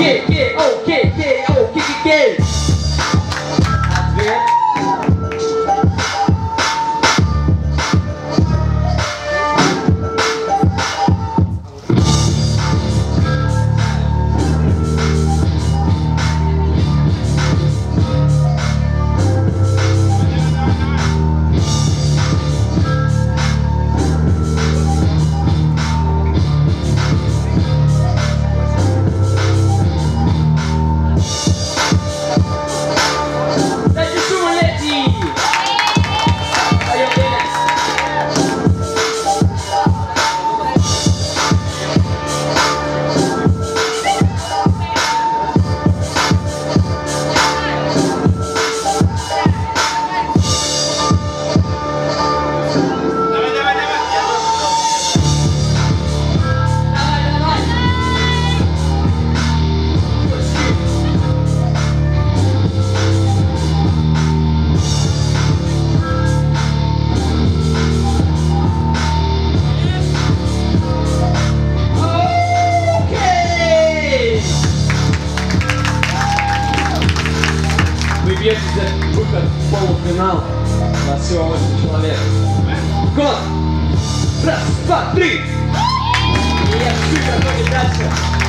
que, que, oh, que, que, oh, que, que, que. Tá vendo? Бьетесь выход в полуфинал. Вас всего 8 человек. Год! Раз, два, три! И FC проходит дальше.